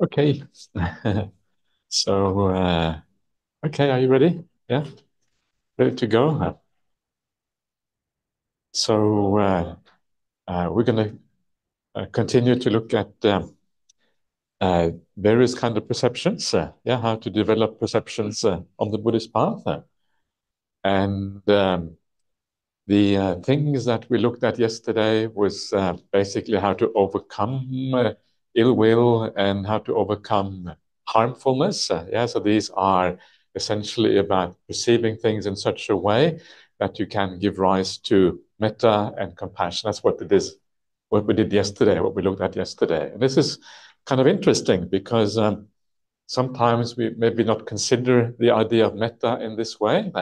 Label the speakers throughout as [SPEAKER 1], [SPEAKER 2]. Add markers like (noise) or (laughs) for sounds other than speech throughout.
[SPEAKER 1] Okay. (laughs) So, uh, okay, are you ready? Yeah? Ready to go? So, uh, uh, we're gonna continue to look at various kind of perceptions. Yeah, how to develop perceptions on the Buddhist path. And um, the things that we looked at yesterday was basically how to overcome ill will and how to overcome harmfulness. Uh, yeah, so these are essentially about perceiving things in such a way that you can give rise to metta and compassion. That's what it is, what we did yesterday, what we looked at yesterday. And this is kind of interesting because um, sometimes we maybe not consider the idea of metta in this way.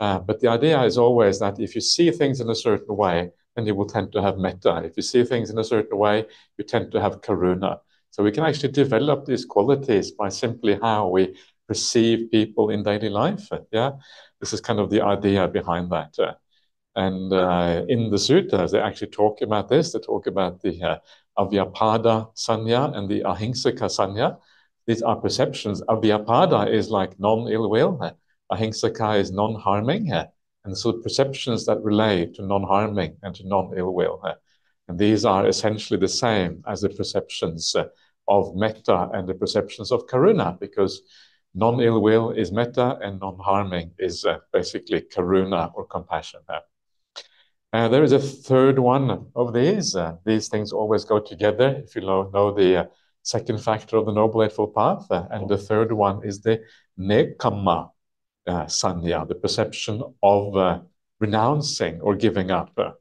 [SPEAKER 1] Uh, but the idea is always that if you see things in a certain way, then you will tend to have metta. If you see things in a certain way, you tend to have karuna. So we can actually develop these qualities by simply how we perceive people in daily life. Yeah, this is kind of the idea behind that. And uh, in the sutras, they actually talk about this. They talk about the uh, Avyapada Sanya and the Ahingsaka Sanya. These are perceptions. Avyapada is like non-ill will. Ahingsaka is non-harming. And so perceptions that relate to non-harming and to non-ill will. Uh, and these are essentially the same as the perceptions uh, of metta and the perceptions of karuna, because non-ill will is metta and non-harming is uh, basically karuna or compassion. There is a third one of these. These things always go together if you know know the second factor of the Noble Eightfold Path. And the third one is the Nekkhamma Sanya, the perception of uh, renouncing or giving up. Uh,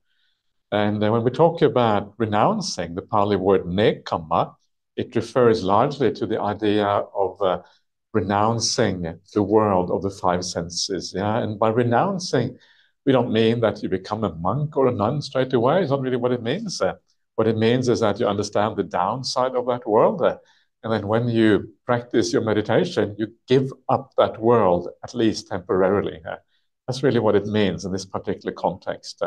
[SPEAKER 1] and when we talk about renouncing, the Pali word nekkhamma, it refers largely to the idea of renouncing the world of the five senses. Yeah, and by renouncing, we don't mean that you become a monk or a nun straight away. It's not really what it means. What it means is that you understand the downside of that world. And then when you practice your meditation, you give up that world, at least temporarily. That's really what it means in this particular context.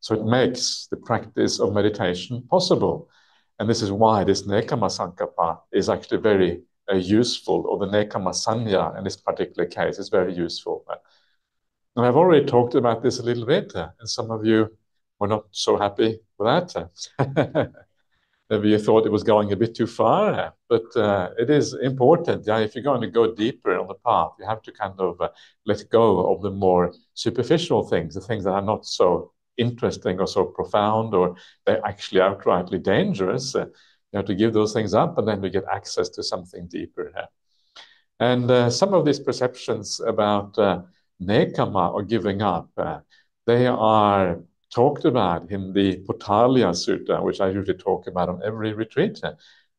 [SPEAKER 1] So it makes the practice of meditation possible. And this is why this Nekkhamma Sankappa is actually very uh, useful, or the Nekkhamma Sanya in this particular case is very useful. And I've already talked about this a little bit, and some of you were not so happy with that. (laughs) Maybe you thought it was going a bit too far, but uh, it is important. Yeah, if you're going to go deeper on the path, you have to kind of uh, let go of the more superficial things, the things that are not so interesting or so profound, or they're actually outrightly dangerous. Uh, you have to give those things up, and then we get access to something deeper. And some of these perceptions about nekkhamma or giving up, they are talked about in the Potaliya Sutta, which I usually talk about on every retreat.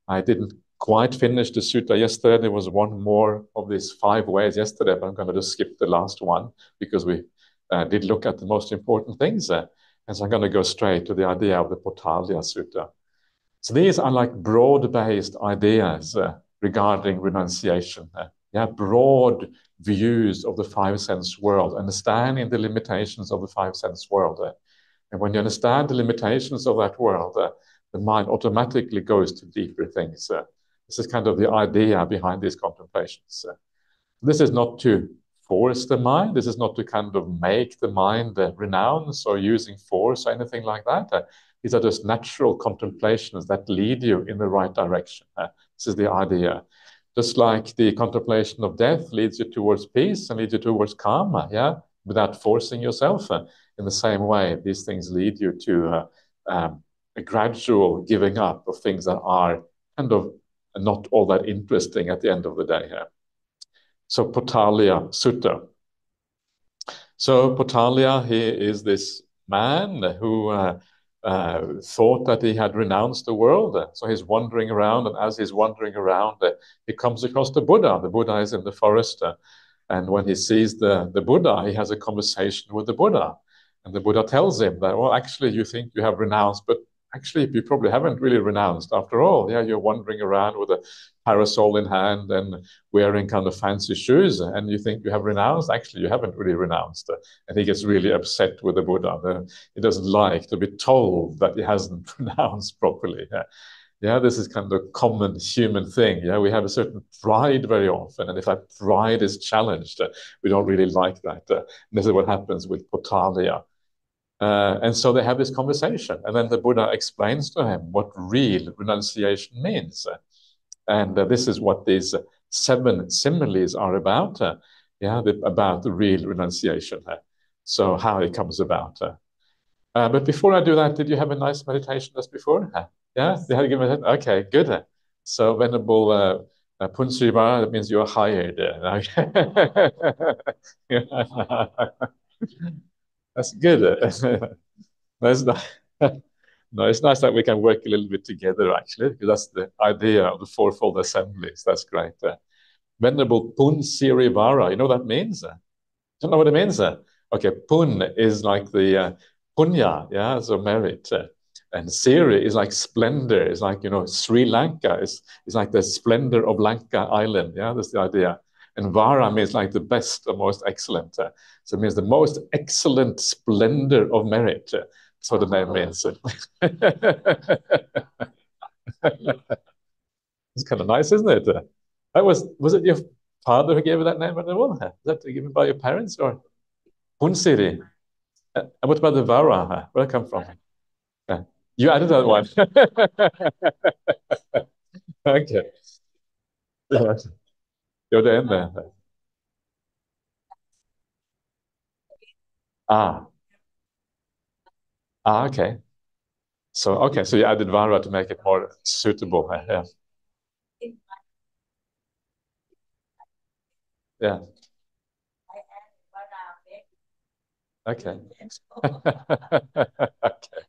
[SPEAKER 1] I didn't quite finish the sutta yesterday. There was one more of these five ways yesterday, but I'm going to just skip the last one because we uh, did look at the most important things. Uh, and so I'm going to go straight to the idea of the Potaliya Sutta. So these are like broad-based ideas uh, regarding renunciation. Yeah, broad views of the five sense world, understanding the limitations of the five sense world. And when you understand the limitations of that world, uh, the mind automatically goes to deeper things. Uh. This is kind of the idea behind these contemplations. Uh. This is not to force the mind. This is not to kind of make the mind renounce or using force or anything like that. These are just natural contemplations that lead you in the right direction. This is the idea. Just like the contemplation of death leads you towards peace and leads you towards calm, yeah, without forcing yourself. In the same way, these things lead you to uh, um, a gradual giving up of things that are kind of not all that interesting at the end of the day here. So Potaliya Sutta. So Potaliya, he is this man who uh, uh, thought that he had renounced the world. So he's wandering around, and as he's wandering around, he comes across the Buddha. The Buddha is in the forest. And when he sees the, the Buddha, he has a conversation with the Buddha. And the Buddha tells him that, well, actually, you think you have renounced, but actually, you probably haven't really renounced after all. Yeah, you're wandering around with a parasol in hand and wearing kind of fancy shoes, and you think you have renounced. Actually, you haven't really renounced. And he gets really upset with the Buddha. He doesn't like to be told that he hasn't (laughs) renounced properly. Yeah, this is kind of a common human thing. Yeah, we have a certain pride very often, and if that pride is challenged, we don't really like that. Uh, this is what happens with Potaliya. Uh, and so they have this conversation, and then the Buddha explains to him what real renunciation means. And uh, this is what these seven similes are about. Uh, yeah, the, about the real renunciation. so how it comes about. Uh, but before I do that, did you have a nice meditation just before? Yeah, you had a good meditation? Okay, good. So Venerable uh, uh, that means you're hired. (laughs) (laughs) That's good. (laughs) That's nice. (laughs) No, it's nice that we can work a little bit together, actually, because that's the idea of the fourfold assemblies. That's great. Uh, Venerable Pun Sirivara, you know what that means? Uh, don't know what it means. Uh? Okay, Pun is like the uh, punya, yeah, so merit. Uh, and Siri is like splendor. It's like, you know, Sri Lanka is, is like the splendor of Lanka Island. Yeah, that's the idea. And Vara means like the best or most excellent. Uh, so it means the most excellent splendor of merit. What the name means. it's kind of nice, isn't it? That was was it your father who gave you that name? Was that given by your parents or Punsiri? Uh, what about the Vara? Where did it come from? You added that one. (laughs) okay. You're the end there. Ah. Ah, okay. So, okay, so you added Vara to make it more suitable. Yeah. Yeah. Okay. (laughs) okay.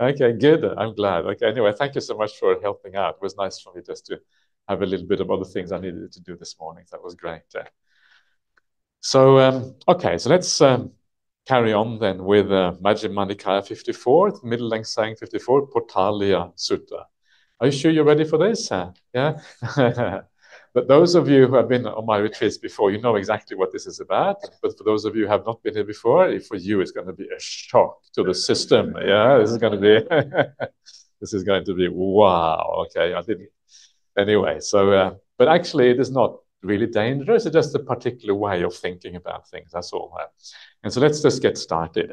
[SPEAKER 1] Okay, good. I'm glad. Okay, anyway, thank you so much for helping out. It was nice for me just to have a little bit of other things I needed to do this morning. That was great. So, um, okay, so let's um, carry on then with uh, Majjhima Nikaya 54, middle length saying 54, Potaliya Sutta. Are you sure you're ready for this? Uh, yeah? (laughs) But those of you who have been on my retreats before, you know exactly what this is about. But for those of you who have not been here before, for you, it's going to be a shock to the system. Yeah, this is going to be, (laughs) this is going to be wow. Okay, I didn't. Anyway, so, uh, but actually, it is not really dangerous. It's just a particular way of thinking about things. That's all. And so let's just get started.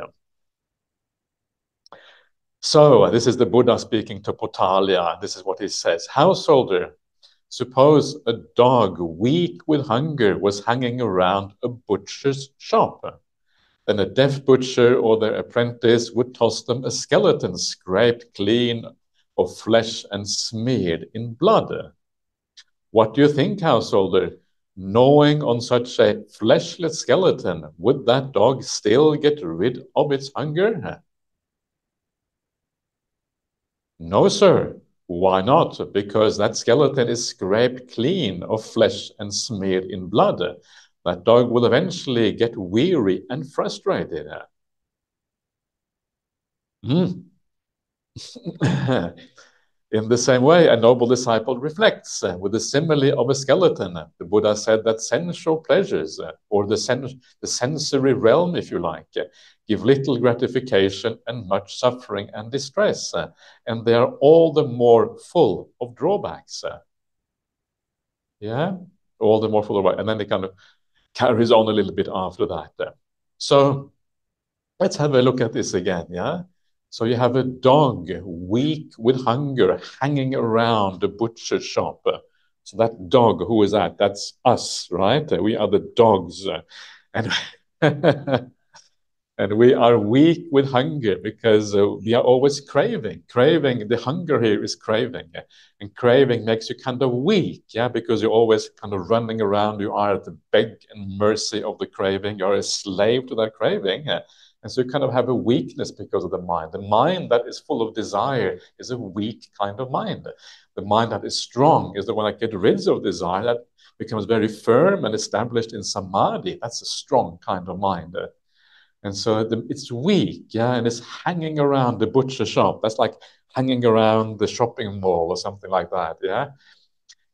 [SPEAKER 1] So this is the Buddha speaking to Potaliya. This is what he says. Householder, Suppose a dog, weak with hunger, was hanging around a butcher's shop. Then a deaf butcher or their apprentice would toss them a skeleton scraped clean of flesh and smeared in blood. What do you think, householder? Knowing on such a fleshless skeleton, would that dog still get rid of its hunger? No, sir. Why not? Because that skeleton is scraped clean of flesh and smeared in blood. That dog will eventually get weary and frustrated. Mm. (laughs) In the same way, a noble disciple reflects uh, with the simile of a skeleton. The Buddha said that sensual pleasures, uh, or the, sen the sensory realm, if you like, uh, give little gratification and much suffering and distress, uh, and they are all the more full of drawbacks. Uh. Yeah, all the more full of, and then it kind of carries on a little bit after that. Uh. So let's have a look at this again. Yeah. So you have a dog, weak with hunger, hanging around the butcher shop. So that dog, who is that? That's us, right? We are the dogs. And, (laughs) and we are weak with hunger because uh, we are always craving. Craving, the hunger here is craving. And craving makes you kind of weak, yeah, because you're always kind of running around. You are at the beg and mercy of the craving. You're a slave to that craving. And so you kind of have a weakness because of the mind. The mind that is full of desire is a weak kind of mind. The mind that is strong is the one that gets rid of desire, that becomes very firm and established in samadhi. That's a strong kind of mind. And so the, it's weak, yeah, and it's hanging around the butcher shop. That's like hanging around the shopping mall or something like that, yeah.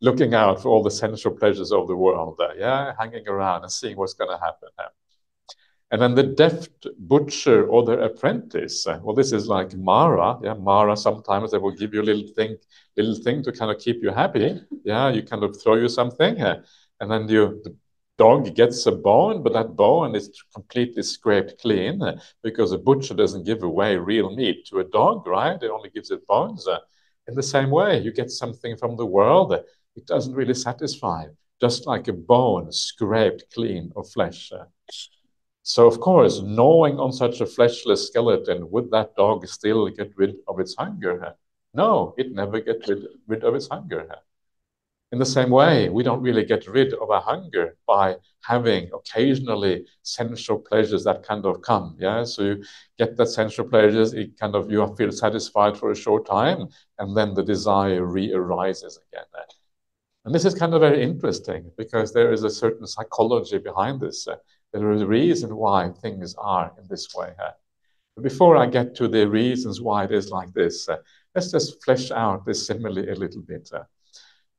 [SPEAKER 1] Looking out for all the sensual pleasures of the world, yeah, hanging around and seeing what's going to happen. And then the deft butcher or the apprentice, uh, well, this is like Mara. Yeah, Mara, sometimes they will give you a little thing, little thing to kind of keep you happy. Yeah, you kind of throw you something, uh, and then you, the dog gets a bone, but that bone is completely scraped clean uh, because a butcher doesn't give away real meat to a dog, right? It only gives it bones. In the same way, you get something from the world, it doesn't really satisfy, just like a bone scraped clean of flesh. So, of course, gnawing on such a fleshless skeleton, would that dog still get rid of its hunger? No, it never gets rid, rid of its hunger. In the same way, we don't really get rid of our hunger by having occasionally sensual pleasures that kind of come. Yeah, so you get that sensual pleasures, it kind of you feel satisfied for a short time, and then the desire re-arises again. And this is kind of very interesting because there is a certain psychology behind this. There is a reason why things are in this way. But before I get to the reasons why it is like this, uh, let's just flesh out this simile a little bit. Uh,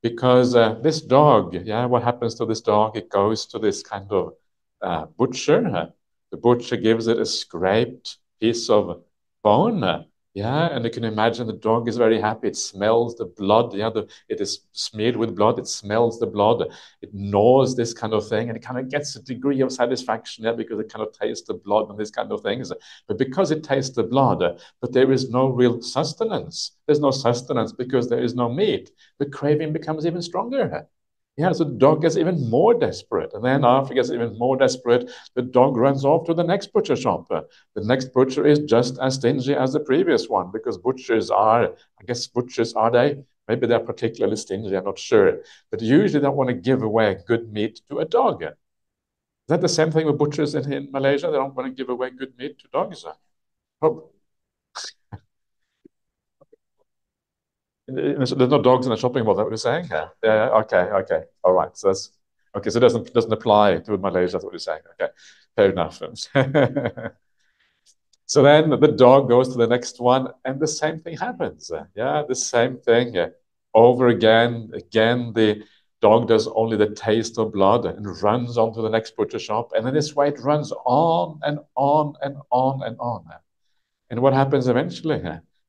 [SPEAKER 1] because uh, this dog, yeah, what happens to this dog? It goes to this kind of uh, butcher. the butcher gives it a scraped piece of bone. Yeah, and you can imagine the dog is very happy. It smells the blood. Yeah, the, it is smeared with blood. It smells the blood. It gnaws this kind of thing, and it kind of gets a degree of satisfaction yeah, because it kind of tastes the blood and this kind of things. But because it tastes the blood, but there is no real sustenance. There's no sustenance because there is no meat. The craving becomes even stronger. Yeah, so the dog gets even more desperate. And then after he gets even more desperate, the dog runs off to the next butcher shop. The next butcher is just as stingy as the previous one because butchers are, I guess butchers are they? Maybe they're particularly stingy, I'm not sure. But usually they don't want to give away good meat to a dog. Is that the same thing with butchers in, in Malaysia? They don't want to give away good meat to dogs. Oh. There's no dogs in the shopping mall. That what you're saying? Yeah. Yeah. Okay. Okay. All right. So that's okay. So it doesn't doesn't apply to Malaysia. That's what you're saying. Okay. Fair enough. (laughs) so then the dog goes to the next one, and the same thing happens. Uh, yeah, the same thing uh, over again. Again, the dog does only the taste of blood and runs on to the next butcher shop, and in this way it runs on and on and on and on. Uh. And what happens eventually?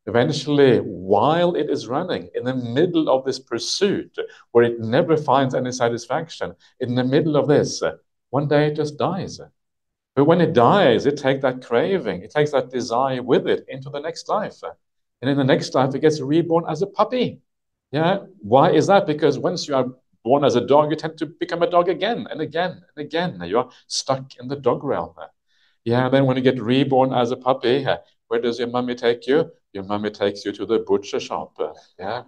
[SPEAKER 1] Eventually, while it is running in the middle of this pursuit, where it never finds any satisfaction, in the middle of this, one day it just dies. But when it dies, it takes that craving, it takes that desire with it into the next life. And in the next life, it gets reborn as a puppy. Yeah. Why is that? Because once you are born as a dog, you tend to become a dog again and again and again. You are stuck in the dog realm. Yeah. Then when you get reborn as a puppy, where does your mummy take you? Your mommy takes you to the butcher shop. Uh, yeah.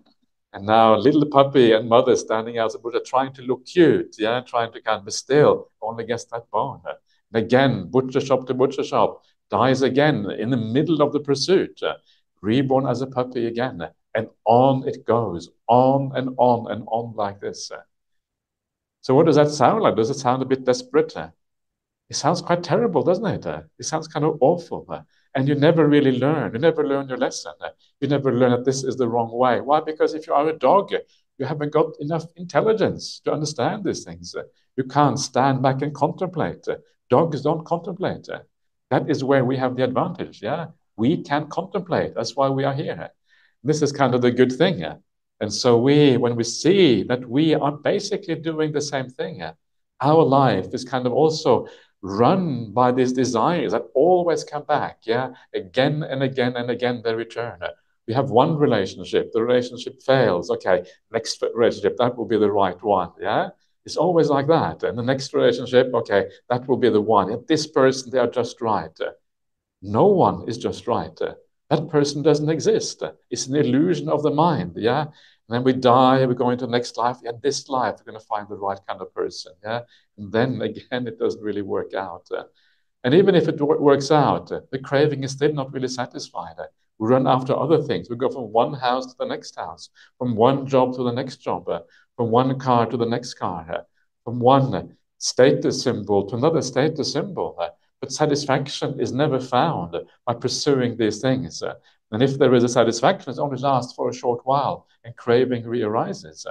[SPEAKER 1] And now little puppy and mother standing out the butcher trying to look cute, yeah, trying to kind of still only gets that bone. Uh. And again, butcher shop to butcher shop, dies again in the middle of the pursuit, uh, reborn as a puppy again. Uh, and on it goes, on and on and on like this. Uh. So what does that sound like? Does it sound a bit desperate? It sounds quite terrible, doesn't it? It sounds kind of awful and you never really learn. You never learn your lesson. You never learn that this is the wrong way. Why? Because if you are a dog, you haven't got enough intelligence to understand these things. You can't stand back and contemplate. Dogs don't contemplate. That is where we have the advantage. Yeah, we can contemplate. That's why we are here. This is kind of the good thing. And so we, when we see that we are basically doing the same thing, our life is kind of also run by these desires that always come back. Yeah, again and again and again they return. We have one relationship, the relationship fails. Okay, next relationship, that will be the right one. Yeah, it's always like that. And the next relationship, okay, that will be the one. And this person, they are just right. No one is just right. That person doesn't exist. It's an illusion of the mind. Yeah. And then we die, we go into the next life. Yeah, this life, we're going to find the right kind of person. Yeah. And then (laughs) again, it doesn't really work out. Uh, and even if it works out, uh, the craving is still not really satisfied. Uh, we run after other things. We go from one house to the next house, from one job to the next job, from one car to the next car, from one status symbol to another status symbol. But satisfaction is never found by pursuing these things. And if there is a satisfaction, it only lasts for a short while and craving rearises.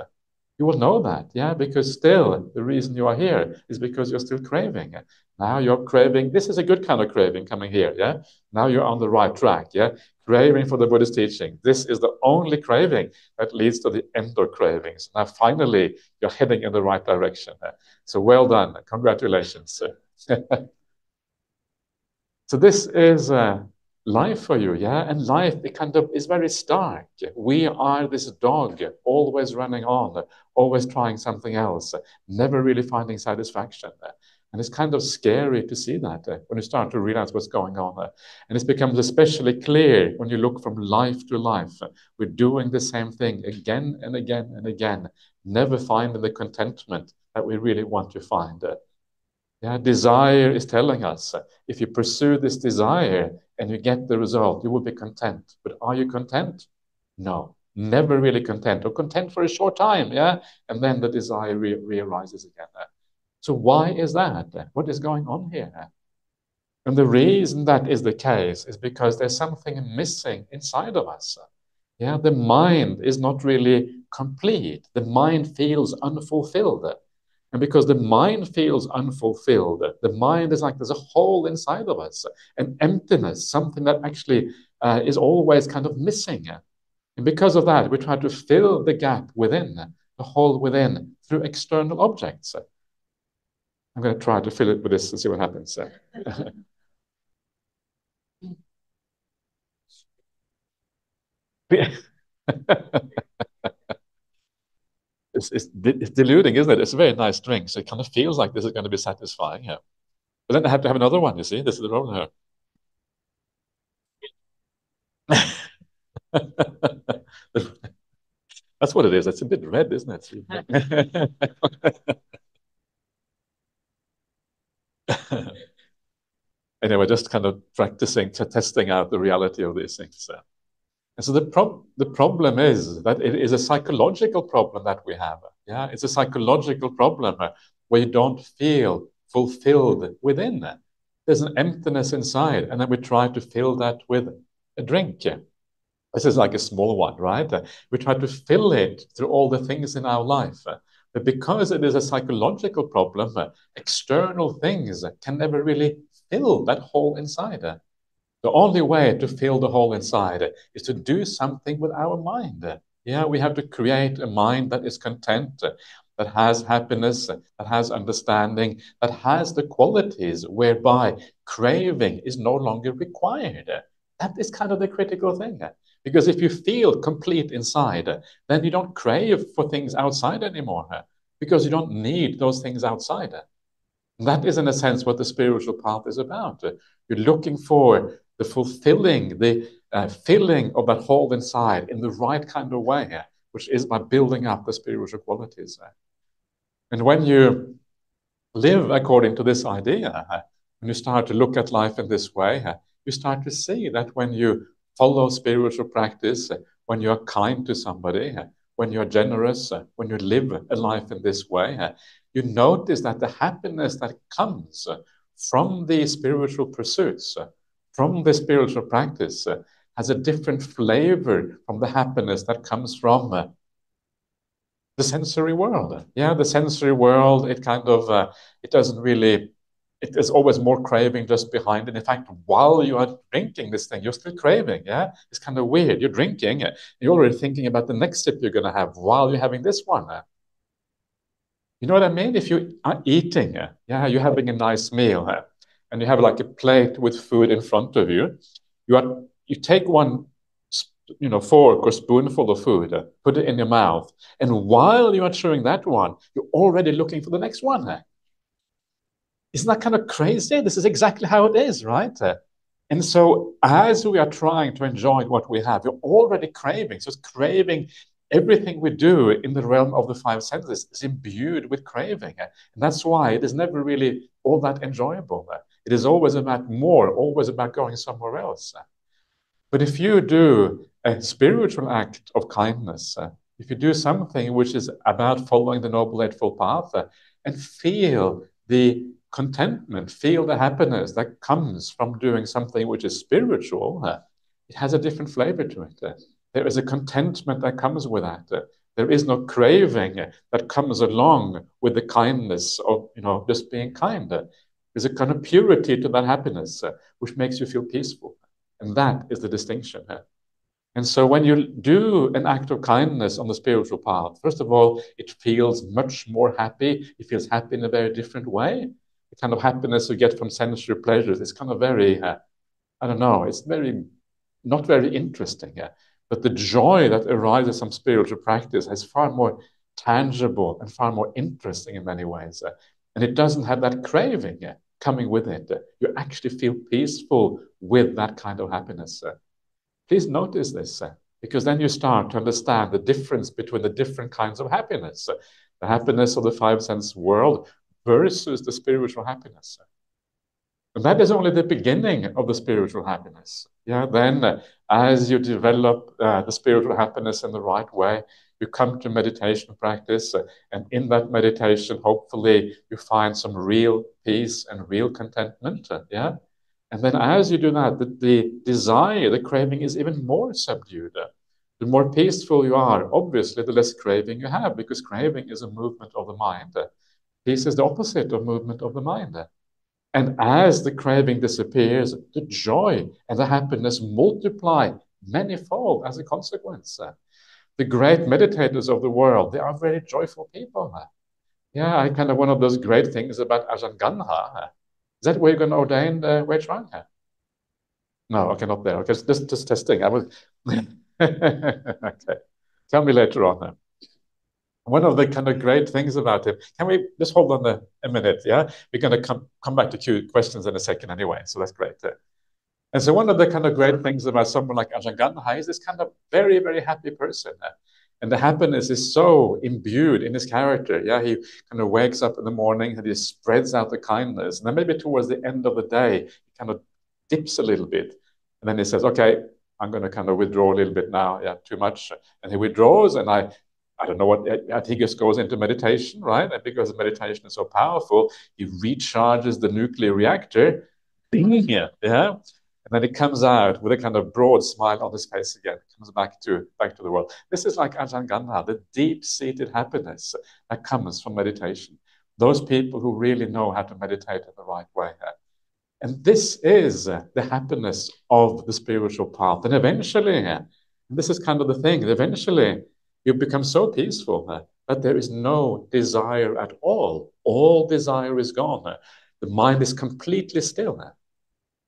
[SPEAKER 1] You will know that, yeah, because still the reason you are here is because you're still craving. Now you're craving, this is a good kind of craving coming here, yeah? Now you're on the right track, yeah? Craving for the Buddhist teaching. This is the only craving that leads to the endo cravings. Now finally, you're heading in the right direction. So well done. Congratulations. (laughs) so this is uh, life for you, yeah? And life kind of is very stark. We are this dog, always running on, always trying something else, never really finding satisfaction. And it's kind of scary to see that uh, when you start to realize what's going on. Uh, and it becomes especially clear when you look from life to life. We're doing the same thing again and again and again, never finding the contentment that we really want to find. Yeah, desire is telling us if you pursue this desire and you get the result, you will be content. But are you content? No, never really content, or content for a short time. Yeah, and then the desire re- rearises again. So why is that? What is going on here? And the reason that is the case is because there's something missing inside of us. Yeah, the mind is not really complete. The mind feels unfulfilled. And because the mind feels unfulfilled, the mind is like there's a hole inside of us, an emptiness, something that actually uh, is always kind of missing. And because of that, we try to fill the gap within, the hole within, through external objects. I'm going to try to fill it with this and see what happens. (laughs) (laughs) (laughs) it's, it's, it's, deluding, isn't it? It's a very nice drink, so it kind of feels like this is going to be satisfying. Yeah. But then I have to have another one, you see? This is the problem here. (laughs) That's what it is. It's a bit red, isn't it? (laughs) anyway, just kind of practicing, to testing out the reality of these things. And so the, prob the problem is that it is a psychological problem that we have. Yeah, it's a psychological problem where you don't feel fulfilled within. There's an emptiness inside, and then we try to fill that with a drink. This is like a small one, right? We try to fill it through all the things in our life. But because it is a psychological problem, external things can never really fill that hole inside. The only way to fill the hole inside is to do something with our mind. Yeah, we have to create a mind that is content, that has happiness, that has understanding, that has the qualities whereby craving is no longer required. That is kind of the critical thing. Because if you feel complete inside, then you don't crave for things outside anymore because you don't need those things outside. That is, in a sense, what the spiritual path is about. You're looking for the fulfilling, the uh, filling of that hole inside in the right kind of way, which is by building up the spiritual qualities. And when you live according to this idea, when you start to look at life in this way, you start to see that when you follow spiritual practice, when you're kind to somebody, when you're generous, when you live a life in this way, you notice that the happiness that comes from the spiritual pursuits, from the spiritual practice, uh, has a different flavor from the happiness that comes from uh, the sensory world. Yeah, the sensory world, it kind of, uh, it doesn't really it is always more craving just behind. And in fact, while you are drinking this thing, you're still craving. Yeah, it's kind of weird. You're drinking, uh, you're already thinking about the next sip you're going to have while you're having this one. You know what I mean? If you are eating, yeah, you're having a nice meal, and you have like a plate with food in front of you. You are you take one you know, fork or spoonful of food, uh, put it in your mouth, and while you are chewing that one, you're already looking for the next one. Isn't that kind of crazy? This is exactly how it is, right? Uh, and so, as we are trying to enjoy what we have, we're already craving. So, it's craving everything we do in the realm of the five senses is imbued with craving. Uh, and that's why it is never really all that enjoyable. It is always about more, always about going somewhere else. But if you do a spiritual act of kindness, if you do something which is about following the Noble Eightfold Path and feel the contentment, feel the happiness that comes from doing something which is spiritual, uh, it has a different flavor to it. Uh, there is a contentment that comes with that. Uh, There is no craving that comes along with the kindness of, you know, just being kind. There's a kind of purity to that happiness, uh, which makes you feel peaceful. And that is the distinction here. And so when you do an act of kindness on the spiritual path, first of all, it feels much more happy. It feels happy in a very different way. The kind of happiness you get from sensory pleasures is kind of very, uh, I don't know, it's very, not very interesting. Uh, but the joy that arises from spiritual practice is far more tangible and far more interesting in many ways. Uh, and it doesn't have that craving uh, coming with it. You actually feel peaceful with that kind of happiness. Please notice this, because then you start to understand the difference between the different kinds of happiness. The happiness of the five sense world versus the spiritual happiness. And that is only the beginning of the spiritual happiness. Yeah, then uh, as you develop uh, the spiritual happiness in the right way, you come to meditation practice, uh, and in that meditation, hopefully, you find some real peace and real contentment. Uh, yeah, and then as you do that, the, the desire, the craving is even more subdued. The more peaceful you are, obviously, the less craving you have, because craving is a movement of the mind. Peace is the opposite of movement of the mind. And as the craving disappears, the joy and the happiness multiply manifold as a consequence. The great meditators of the world, they are very joyful people. Yeah, I kind of one of those great things about Ajahn Ganha is that where you're going to ordain the Wei Chuang? No, okay, not there. Okay, just, just testing. I was. (laughs) okay. Tell me later on. One of the kind of great things about him, can we just hold on a, a minute? Yeah, we're going to come come back to questions in a second anyway, so that's great. And so one of the kind of great things about someone like Ajahn Ganha is this kind of very, very happy person. And the happiness is so imbued in his character. Yeah, he kind of wakes up in the morning and he spreads out the kindness. And then maybe towards the end of the day, he kind of dips a little bit. And then he says, okay, I'm going to kind of withdraw a little bit now. Yeah, too much. And he withdraws. And I, I don't know what, I think he just goes into meditation, right? And because meditation is so powerful, he recharges the nuclear reactor. Ding, yeah. yeah. And then it comes out with a kind of broad smile on his face again, comes back to back to the world. This is like Ajahn Ganha, the deep-seated happiness that comes from meditation. Those people who really know how to meditate in the right way. And this is the happiness of the spiritual path. And eventually, this is kind of the thing, eventually you become so peaceful uh, that there is no desire at all. All desire is gone. The mind is completely still.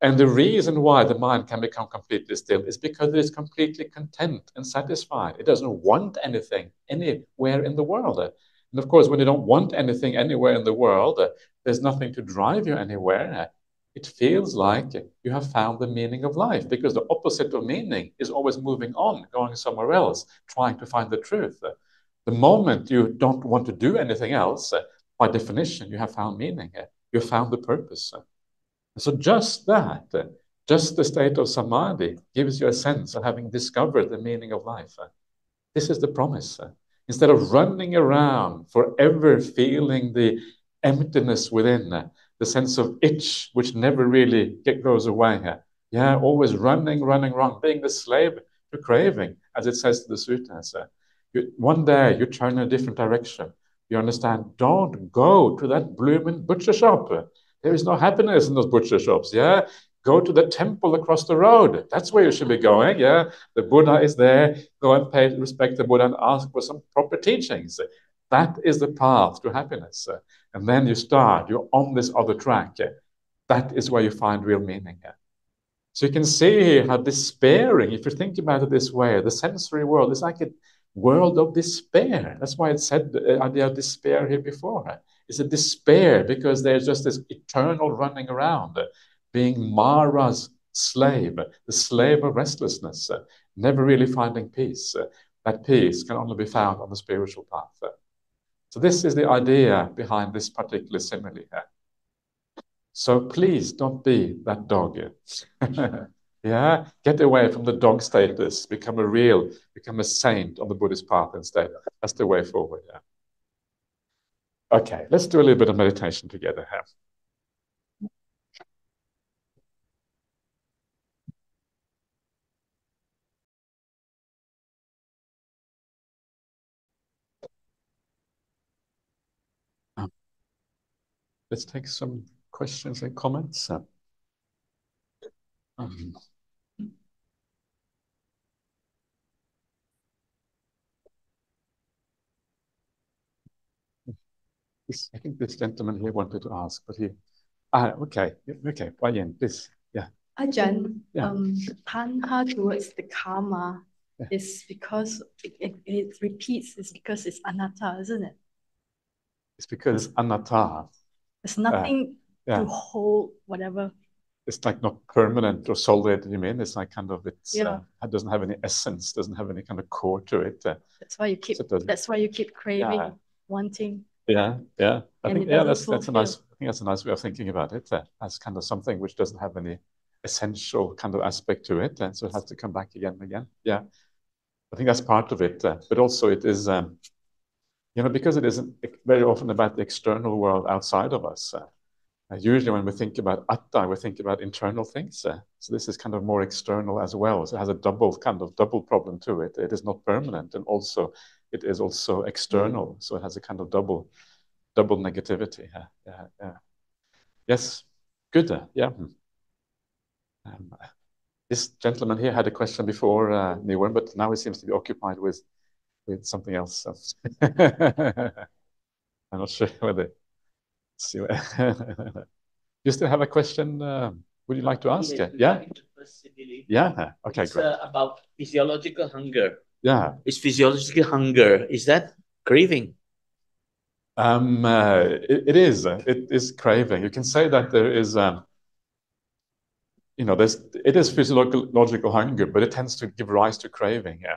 [SPEAKER 1] And the reason why the mind can become completely still is because it is completely content and satisfied. It doesn't want anything anywhere in the world. And of course, when you don't want anything anywhere in the world, there's nothing to drive you anywhere. It feels like you have found the meaning of life because the opposite of meaning is always moving on, going somewhere else, trying to find the truth. The moment you don't want to do anything else, by definition, you have found meaning. You have found the purpose. So just that, just the state of samadhi gives you a sense of having discovered the meaning of life. This is the promise. Instead of running around forever feeling the emptiness within, the sense of itch which never really goes away. Yeah, always running, running, running, being the slave to craving, as it says to the suttas. You, one day you turn in a different direction. You understand, don't go to that blooming butcher shop. There is no happiness in those butcher shops. Yeah. Go to the temple across the road. That's where you should be going. Yeah. The Buddha is there. Go and pay respect to the Buddha and ask for some proper teachings. That is the path to happiness. And then you start, you're on this other track. That is where you find real meaning. So you can see how despairing, if you think about it this way, the sensory world is like a world of despair. That's why it said the idea of despair here before. It's a despair because there's just this eternal running around, being Mara's slave, the slave of restlessness, never really finding peace. That peace can only be found on the spiritual path. So this is the idea behind this particular simile here. So please don't be that dog. (laughs) yeah, get away from the dog status. Become a real, become a saint on the Buddhist path instead. That's the way forward. Yeah. Okay, let's do a little bit of meditation together here. Um, let's take some questions and comments. Um, this, I think this gentleman here wanted to ask, but he, ah, okay, okay, Huayan, please, yeah.
[SPEAKER 2] Ajahn,
[SPEAKER 1] Yeah.
[SPEAKER 2] um, the tanha towards the karma
[SPEAKER 1] Yeah.
[SPEAKER 2] is because it, it, it repeats, it's because it's anatta, isn't it?
[SPEAKER 1] It's because anatta,
[SPEAKER 2] There's nothing
[SPEAKER 1] yeah.
[SPEAKER 2] to hold whatever.
[SPEAKER 1] it's like not permanent or solid, you mean? It's like kind of, it's,
[SPEAKER 2] Yeah.
[SPEAKER 1] uh, it doesn't have any essence, doesn't have any kind of core to it. uh,
[SPEAKER 2] That's why you keep,
[SPEAKER 1] so
[SPEAKER 2] that's why you keep craving, wanting.
[SPEAKER 1] Yeah, yeah. I
[SPEAKER 2] And
[SPEAKER 1] think yeah, that's that's a nice. I think that's a nice way of thinking about it. Uh, as kind of something which doesn't have any essential kind of aspect to it, and so it has to come back again and again. Yeah, I think that's part of it. Uh, but also, it is, um, you know, because it isn't very often about the external world outside of us. Uh, uh, usually, when we think about atta, we think about internal things. Uh, so this is kind of more external as well. So it has a double kind of double problem to it. It is not permanent, and also it is also external. So it has a kind of double double negativity. Yeah, yeah, yeah. Yes, good. uh, yeah. hmm. Um, this gentleman here had a question before uh, Niwen, but now he seems to be occupied with with something else. so. (laughs) I'm not sure whether. let's see. what- you still have a question? Uh, would you like to ask?
[SPEAKER 3] Yes,
[SPEAKER 1] Yeah,
[SPEAKER 3] regarding the first simile,
[SPEAKER 1] yeah. Okay,
[SPEAKER 3] It's
[SPEAKER 1] great.
[SPEAKER 3] uh, about physiological hunger.
[SPEAKER 1] Yeah.
[SPEAKER 3] Is physiological hunger, is that craving?
[SPEAKER 1] Um, uh, it, it is. It is craving. You can say that there is, um, you know, there's it is physiological hunger, but it tends to give rise to craving. Yeah.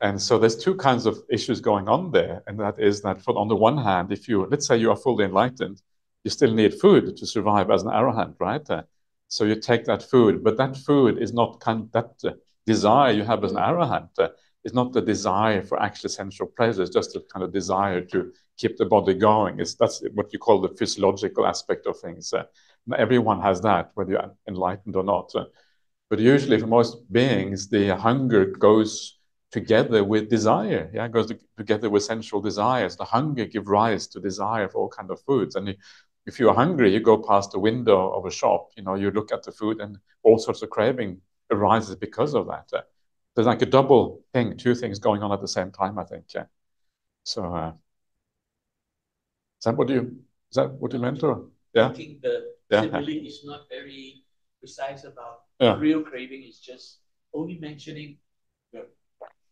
[SPEAKER 1] And so there's two kinds of issues going on there, and that is that for on the one hand, if you let's say you are fully enlightened, you still need food to survive as an arahant, right? Uh, so you take that food, but that food is not kind that uh, desire you have as an arahant. Uh, is not the desire for actual sensual pleasure. It's just a kind of desire to keep the body going. It's, that's what you call the physiological aspect of things. Uh, everyone has that, whether you're enlightened or not. Uh, but usually, for most beings, the hunger goes together with desire. Yeah, it goes to, together with sensual desires. The hunger gives rise to desire for all kind of foods. And if you're hungry, you go past the window of a shop. You know, you look at the food, and all sorts of craving arises because of that. There's like a double thing, two things going on at the same time. I think. Yeah. So. Uh, is that what you is that what you meant or yeah
[SPEAKER 3] I think the
[SPEAKER 1] Yeah.
[SPEAKER 3] simile is not very precise about
[SPEAKER 1] Yeah.
[SPEAKER 3] real craving. It's just only mentioning. the-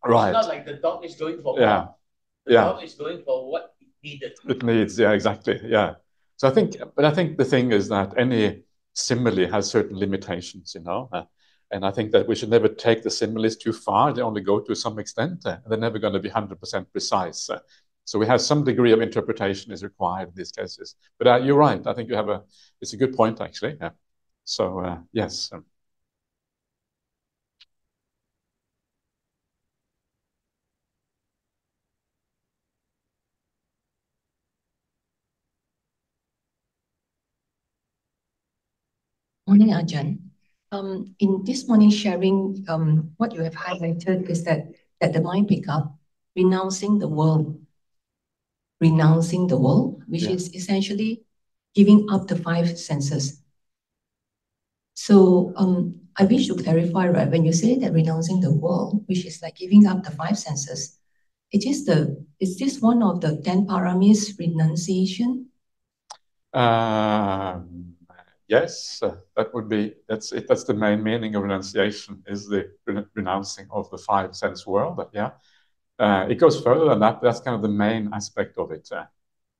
[SPEAKER 1] right
[SPEAKER 3] It's not like the dog is going for
[SPEAKER 1] Yeah.
[SPEAKER 3] what. The
[SPEAKER 1] Yeah.
[SPEAKER 3] dog is going for what it needed.
[SPEAKER 1] it needs yeah exactly yeah so I think but I think the thing is that any simile has certain limitations you know uh, and I think that we should never take the similes too far. They only go to some extent uh, they're never going to be 100% precise uh, so we have some degree of interpretation is required in these cases. But uh, you're right. I think you have a it's a good point actually. Yeah. So uh, yes
[SPEAKER 4] Morning, Ajahn. Um, in this morning sharing, um, what you have highlighted is that that the mind pick up renouncing the world, renouncing the world, which
[SPEAKER 1] Yeah.
[SPEAKER 4] is essentially giving up the five senses. So um, I wish to clarify, right? When you say that renouncing the world, which is like giving up the five senses, it is the is this one of the ten paramis renunciation?
[SPEAKER 1] Um, yes, that would be that's it. That's the main meaning of renunciation is the renouncing of the five sense world. Yeah, uh, it goes further than that. That's kind of the main aspect of it. Uh,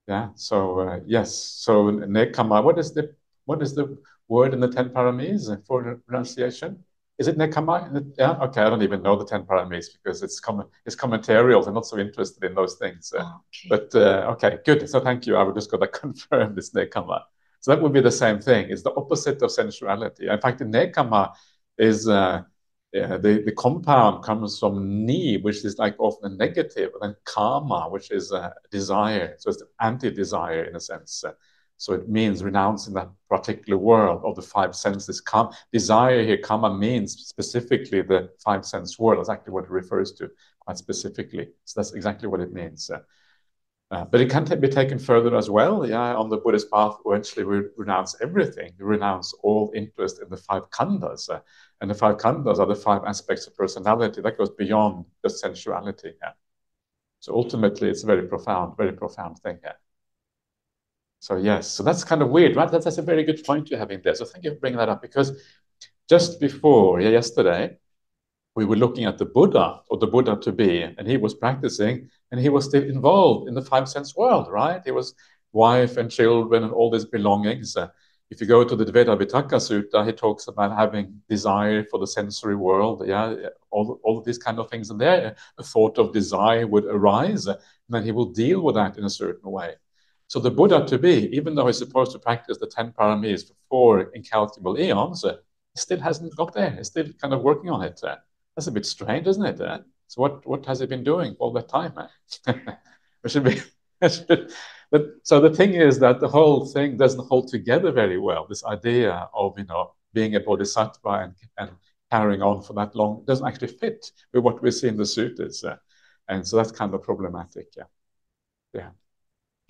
[SPEAKER 1] yeah. So uh, yes. So nekkhamma. What is the what is the word in the ten paramis for renunciation? Is it nekkhamma? Yeah. Okay. I don't even know the ten paramis because it's common. It's commentarial. I'm not so interested in those things. Uh,
[SPEAKER 4] okay.
[SPEAKER 1] but uh, okay, good. So thank you. I would just got to (laughs) confirm this nekkhamma. So that would be the same thing. It's the opposite of sensuality. In fact, nekkhamma is uh, yeah, the the compound comes from ni, which is like often a negative, and then kama, which is a desire. So it's anti-desire in a sense. So it means renouncing that particular world of the five senses. Kam, desire here, kama means specifically the five sense world. That's actually what it refers to quite specifically. So that's exactly what it means. Uh, but it can be taken further as well. Yeah, on the Buddhist path, eventually we renounce everything. We renounce all interest in the five khandhas. Uh, and the five khandhas are the five aspects of personality that goes beyond just sensuality. Yeah. So ultimately, it's a very profound, very profound thing. Yeah. So yes, so that's kind of weird, right? That's, that's a very good point you're having there. So thank you for bringing that up because just before, yeah, yesterday, we were looking at the Buddha or the Buddha to be, and he was practicing and he was still involved in the five sense world, right? He was wife and children and all these belongings. Uh, if you go to the Dvedhavitakka Sutta, he talks about having desire for the sensory world. Yeah, all, all of these kind of things. And there, a thought of desire would arise, and then he will deal with that in a certain way. So the Buddha to be, even though he's supposed to practice the 10 paramis for four incalculable eons, uh, still hasn't got there. He's still kind of working on it. Uh, that's a bit strange, isn't it? Uh? So what, what has he been doing all that time? Uh? (laughs) should be, (laughs) but, so the thing is that the whole thing doesn't hold together very well. This idea of, you know, being a bodhisattva and, and carrying on for that long doesn't actually fit with what we see in the sutras. Uh, and so that's kind of problematic. Yeah. Yeah.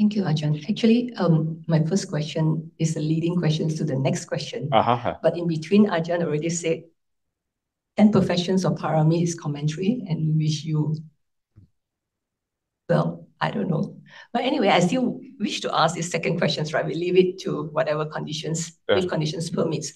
[SPEAKER 4] Thank you, Ajahn. Actually, um, my first question is the leading questions to the next question.
[SPEAKER 1] Uh-huh.
[SPEAKER 4] But in between, Ajahn already said 10 perfections of parami is commentary, and wish you, well, I don't know. But anyway, I still wish to ask this second questions, right? We leave it to whatever conditions, yeah. if conditions permits.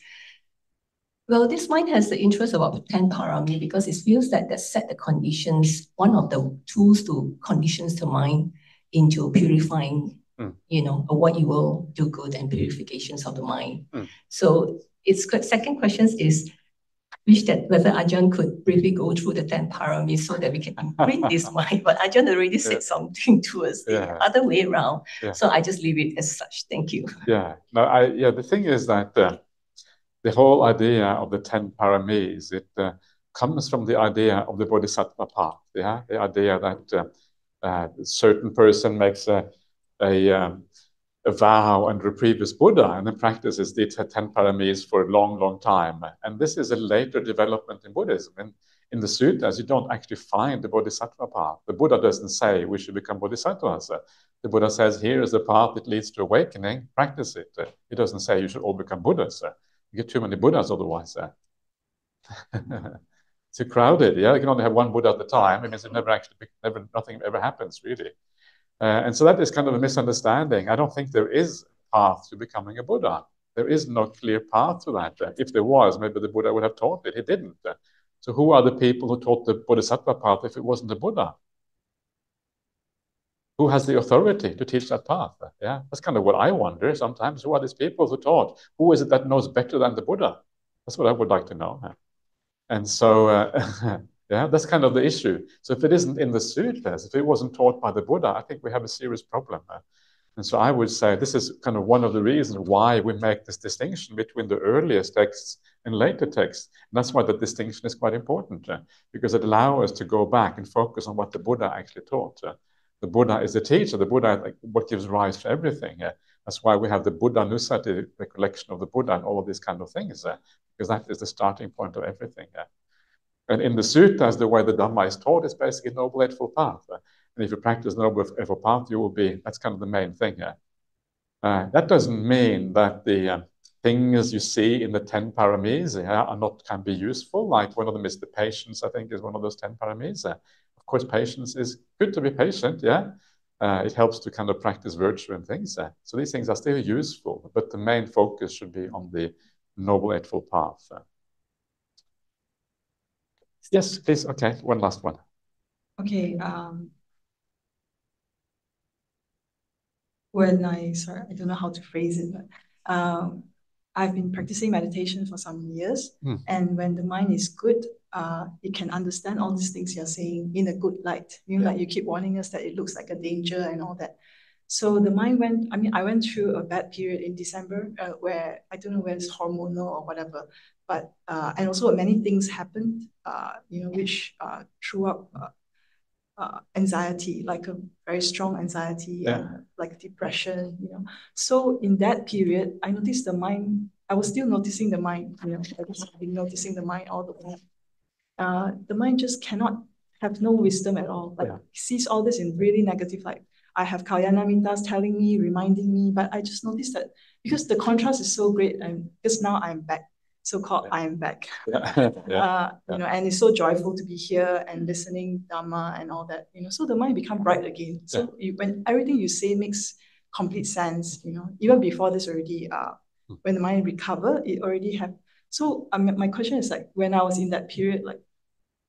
[SPEAKER 4] Well, this mind has the interest about 10 parami because it feels that that set the conditions, one of the tools to conditions the mind into purifying, mm. you know, what you will do good and purifications of the mind. Mm. So its second question is, wish that whether Ajahn could briefly go through the 10 paramis so that we can imprint (laughs) this mind. But Ajahn already said yeah. something towards yeah. the other way around. Yeah. So I just leave it as such. Thank you. (laughs)
[SPEAKER 1] Yeah. No, I, yeah, the thing is that uh, the whole idea of the 10 paramis, it uh, comes from the idea of the bodhisattva path. Yeah. The idea that uh, a certain person makes a, a, um, a vow under a previous Buddha and then practices the 10 paramis for a long, long time. And this is a later development in Buddhism. And in the sutras, you don't actually find the bodhisattva path. The Buddha doesn't say we should become bodhisattvas. The Buddha says, here is the path that leads to awakening, practice it. He doesn't say you should all become Buddhas. You get too many Buddhas otherwise. (laughs) too crowded. Yeah, you can only have one Buddha at a time. It means it never actually, never, nothing ever happens really. Uh, and so that is kind of a misunderstanding. I don't think there is a path to becoming a Buddha. There is no clear path to that. Uh, if there was, maybe the Buddha would have taught it. He didn't. Uh, so who are the people who taught the Bodhisattva path if it wasn't the Buddha? Who has the authority to teach that path? Yeah, that's kind of what I wonder sometimes. Who are these people who taught? Who is it that knows better than the Buddha? That's what I would like to know. And so, uh, (laughs) yeah, that's kind of the issue. So if it isn't in the sutras, if it wasn't taught by the Buddha, I think we have a serious problem. And so I would say this is kind of one of the reasons why we make this distinction between the earliest texts and later texts. And that's why the distinction is quite important, uh, because it allows us to go back and focus on what the Buddha actually taught. Uh, the Buddha is the teacher. The Buddha, like, what gives rise to everything. Uh, that's why we have the Buddha Buddhanussati, the recollection of the Buddha and all of these kind of things, because that is the starting point of everything. Uh. And in the suttas, the way the Dhamma is taught is basically Noble Eightfold Path. Uh. And if you practice Noble Eightfold Path, you will be, that's kind of the main thing. Uh, that doesn't mean that the uh, things you see in the 10 paramis yeah, are not, can be useful. Like one of them is the patience, I think, is one of those 10 paramis. Uh. of course, patience is good to be patient, yeah uh, it helps to kind of practice virtue and things. Uh, so these things are still useful, but the main focus should be on the Noble Eightfold Path. Yes, please. Okay, one last one.
[SPEAKER 5] Okay. Um, when I, sorry, I don't know how to phrase it, but um, I've been practicing meditation for some years. Mm. And when the mind is good, uh, it can understand all these things you're saying in a good light. You know, yeah. like you keep warning us that it looks like a danger and all that. So the mind went, I mean, I went through a bad period in December uh, where I don't know whether it's hormonal or whatever, but, uh, and also many things happened, uh, you know, which uh, threw up uh, uh, anxiety, like a very strong anxiety, yeah. uh, like depression, you know. So in that period, I noticed the mind, I was still noticing the mind, you know, I was been noticing the mind all the time. Uh, the mind just cannot have no wisdom at all. Like yeah. sees all this in really negative light. I have Kalyana telling me, reminding me, but I just noticed that because the contrast is so great, and because now I'm back, so-called I am back.
[SPEAKER 1] Yeah. (laughs) yeah.
[SPEAKER 5] Uh, (laughs) you know, and it's so joyful to be here and listening Dharma and all that, you know, so the mind become bright again. So you, when everything you say makes complete sense, you know, even before this already, uh,
[SPEAKER 1] Hmm.
[SPEAKER 5] when the mind recover, it already have. So um, my question is like, when I was in that period, like,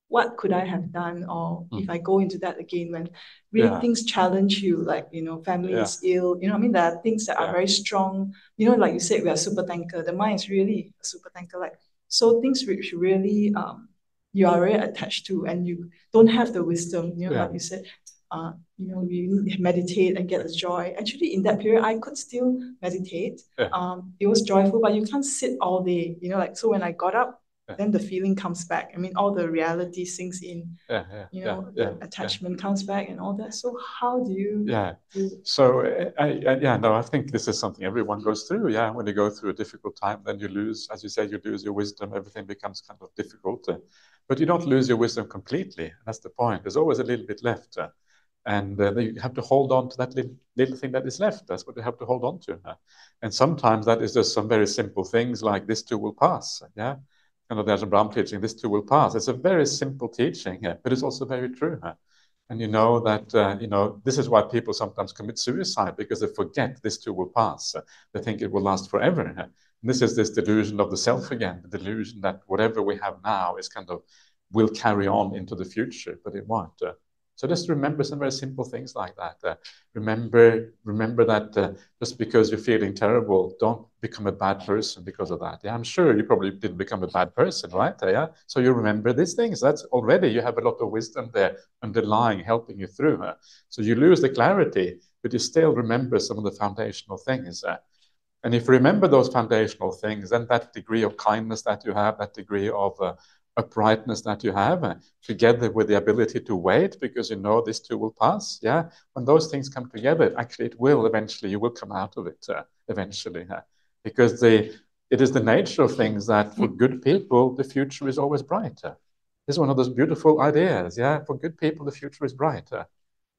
[SPEAKER 5] what could I have done, or
[SPEAKER 1] Hmm.
[SPEAKER 5] if I go into that again, when really
[SPEAKER 1] Yeah.
[SPEAKER 5] things challenge you, like you know, family
[SPEAKER 1] Yeah.
[SPEAKER 5] is ill, you know, I mean, there are things that are very strong. You know, like you said, we are super tanker. The mind is really a super tanker, like so things which really um you are very attached to, and you don't have the wisdom. You know,
[SPEAKER 1] Yeah.
[SPEAKER 5] like you said, uh, you know, you meditate and get the joy. Actually, in that period, I could still meditate.
[SPEAKER 1] Yeah.
[SPEAKER 5] Um, it was joyful, but you can't sit all day. You know, like so when I got up,
[SPEAKER 1] Yeah.
[SPEAKER 5] then the feeling comes back. I mean, all the reality sinks in.
[SPEAKER 1] Yeah, yeah,
[SPEAKER 5] You know, the attachment comes back and all that. So how do you
[SPEAKER 1] yeah.
[SPEAKER 5] do?
[SPEAKER 1] So, uh, I, I, yeah, no, I think this is something everyone goes through. Yeah, when you go through a difficult time, then you lose, as you say, you lose your wisdom. Everything becomes kind of difficult, uh, but you don't lose your wisdom completely. That's the point. There's always a little bit left, uh, and uh, you have to hold on to that little, little thing that is left. That's what you have to hold on to. uh. And sometimes that is just some very simple things like this too will pass. Yeah, kind of there's a Brahm teaching. This too will pass. It's a very simple teaching, uh, but it's also very true. uh. And you know that, uh, you know, this is why people sometimes commit suicide because they forget this too will pass. They think it will last forever. Uh, And this is this delusion of the self again, the delusion that whatever we have now is kind of will carry on into the future, but it won't. Uh, so just remember some very simple things like that. Uh, remember, remember that uh, just because you're feeling terrible, don't become a bad person because of that. Yeah, I'm sure you probably didn't become a bad person, right? Uh, yeah. So you remember these things. That's already you have a lot of wisdom there underlying, helping you through. So you lose the clarity, but you still remember some of the foundational things. Uh, and if you remember those foundational things, then that degree of kindness that you have, that degree of uh, uprightness that you have, uh, together with the ability to wait, because you know this too will pass. Yeah, when those things come together, actually, it will eventually. You will come out of it uh, eventually, uh, because the it is the nature of things that for good people the future is always brighter. This is one of those beautiful ideas. Yeah, for good people the future is brighter.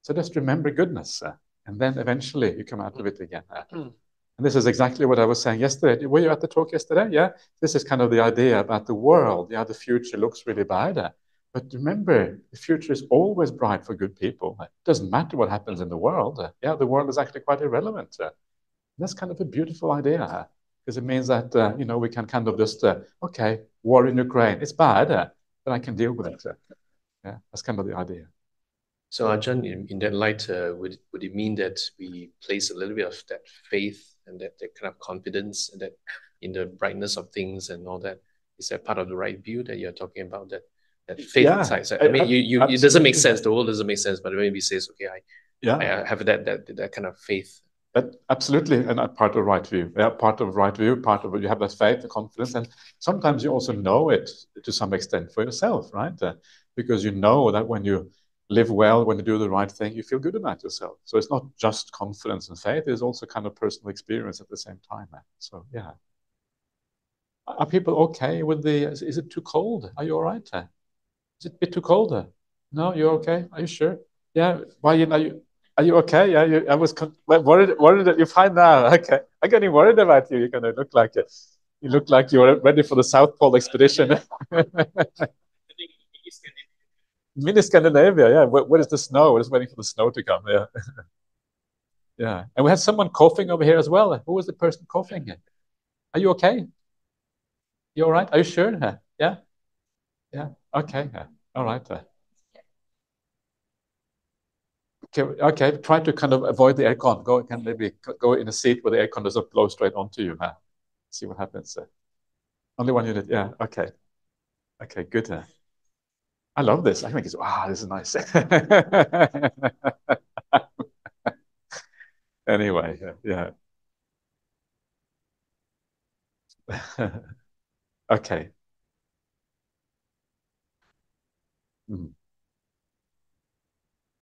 [SPEAKER 1] So just remember goodness, uh, and then eventually you come out of it again. And this is exactly what I was saying yesterday. Were you at the talk yesterday? Yeah. This is kind of the idea about the world. Yeah, the future looks really bad. But remember, the future is always bright for good people. It doesn't matter what happens in the world. Yeah, the world is actually quite irrelevant. uh. That's kind of a beautiful idea because it means that, uh, you know, we can kind of just, uh, okay, war in Ukraine, it's bad, uh, but I can deal with it. Yeah, that's kind of the idea.
[SPEAKER 6] So Ajahn, in, in that light, uh, would, would it mean that we place a little bit of that faith and that, that kind of confidence and that in the brightness of things and all that? Is that part of the right view that you're talking about? That that faith
[SPEAKER 1] Yeah,
[SPEAKER 6] side. So,
[SPEAKER 1] I-
[SPEAKER 6] mean, you, you it doesn't make sense. The world doesn't make sense, but when we say, okay, I,
[SPEAKER 1] Yeah.
[SPEAKER 6] I have that that that kind of faith.
[SPEAKER 1] That, absolutely, and part of right view. Yeah, part of right view, part of you have that faith, the confidence, and sometimes you also know it to some extent for yourself, right? Uh, because you know that when you live well, when you do the right thing, you feel good about yourself. So it's not just confidence and faith; it's also kind of personal experience at the same time. So yeah, are people okay with the? Is, it too cold? Are you all right? uh? Is it a bit too cold? uh? No, you're okay. Are you sure? Yeah. Why you are you? Are you okay? Yeah, you, I was con- worried. Worried that you're fine now. (laughs) Okay, I'm getting worried about you. You're gonna look like it. You look like you're ready for the South Pole expedition. (laughs) Mini Scandinavia, yeah. Where, where is the snow? We're just waiting for the snow to come. Yeah, (laughs) yeah. And we had someone coughing over here as well. Who was the person coughing? Are you okay? You all right? Are you sure? (laughs) Yeah, yeah. Okay. All right. Okay, okay. Try to kind of avoid the aircon. Go can maybe go in a seat where the aircon doesn't blow straight onto you. See what happens. Only one unit. Yeah. Okay. Okay. Good. I love this. I think it's wow. This is nice. (laughs) anyway. Yeah. (laughs) okay. Mhm.